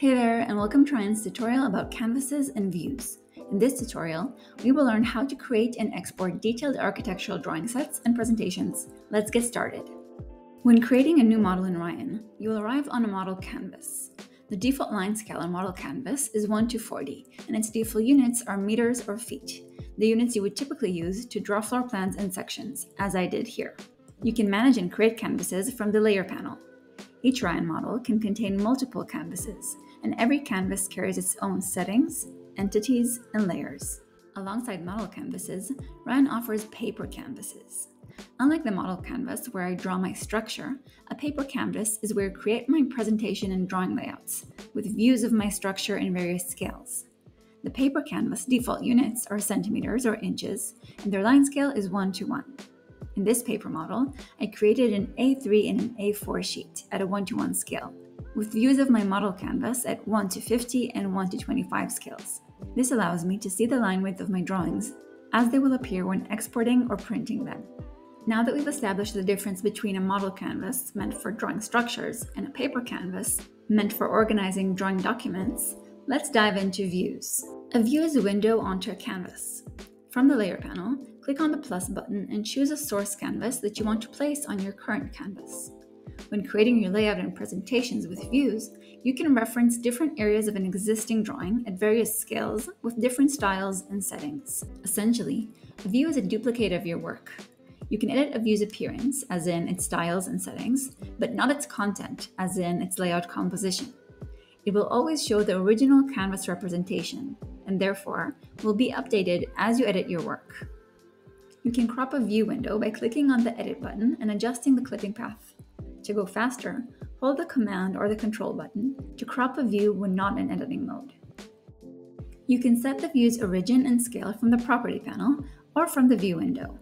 Hey there, and welcome to Rayon's tutorial about canvases and views. In this tutorial, we will learn how to create and export detailed architectural drawing sets and presentations. Let's get started. When creating a new model in Rayon, you will arrive on a model canvas. The default line scale on model canvas is 1 to 40, and its default units are meters or feet, the units you would typically use to draw floor plans and sections, as I did here. You can manage and create canvases from the layer panel. Each Rayon model can contain multiple canvases, and every canvas carries its own settings, entities, and layers. Alongside model canvases, Rayon offers paper canvases. Unlike the model canvas where I draw my structure, a paper canvas is where I create my presentation and drawing layouts, with views of my structure in various scales. The paper canvas default units are centimeters or inches, and their line scale is 1 to 1. In this paper model, I created an A3 and an A4 sheet at a 1 to 1 scale, with views of my model canvas at 1 to 50 and 1 to 25 scales. This allows me to see the line width of my drawings as they will appear when exporting or printing them. Now that we've established the difference between a model canvas meant for drawing structures and a paper canvas meant for organizing drawing documents, let's dive into views. A view is a window onto a canvas. From the layer panel, click on the plus button and choose a source canvas that you want to place on your current canvas. When creating your layout and presentations with views, you can reference different areas of an existing drawing at various scales with different styles and settings. Essentially, a view is a duplicate of your work. You can edit a view's appearance, as in its styles and settings, but not its content, as in its layout composition. It will always show the original canvas representation, and therefore will be updated as you edit your work. You can crop a view window by clicking on the Edit button and adjusting the clipping path. To go faster, hold the Command or the Control button to crop a view when not in editing mode. You can set the view's origin and scale from the Property panel or from the View window.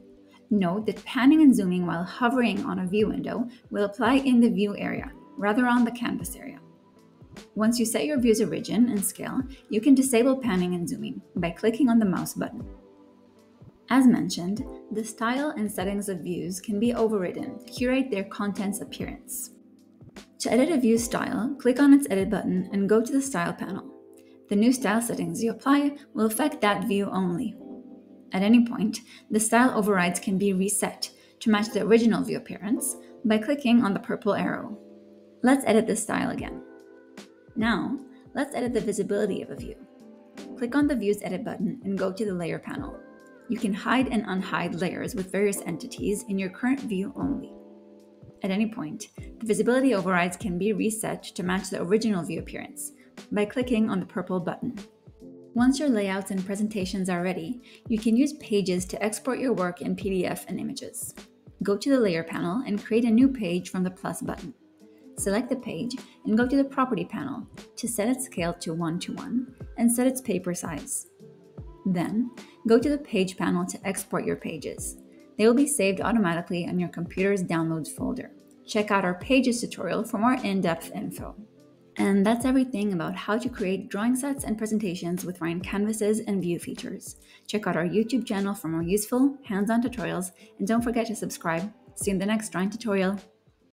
Note that panning and zooming while hovering on a view window will apply in the view area, rather on the canvas area. Once you set your view's origin and scale, you can disable panning and zooming by clicking on the mouse button. As mentioned, the style and settings of views can be overridden to curate their content's appearance. To edit a view style, click on its Edit button and go to the Style panel. The new style settings you apply will affect that view only. At any point, the style overrides can be reset to match the original view appearance by clicking on the purple arrow. Let's edit the style again. Now, let's edit the visibility of a view. Click on the View's Edit button and go to the Layer panel. You can hide and unhide layers with various entities in your current view only. At any point, the visibility overrides can be reset to match the original view appearance by clicking on the purple button. Once your layouts and presentations are ready, you can use Pages to export your work in PDF and images. Go to the Layer panel and create a new page from the plus button. Select the page and go to the Property panel to set its scale to 1 to 1 and set its paper size. Then, go to the Page panel to export your pages. They will be saved automatically on your computer's Downloads folder. Check out our Pages tutorial for more in-depth info. And that's everything about how to create drawing sets and presentations with Rayon canvases and view features. Check out our YouTube channel for more useful, hands-on tutorials, and don't forget to subscribe. See you in the next drawing tutorial.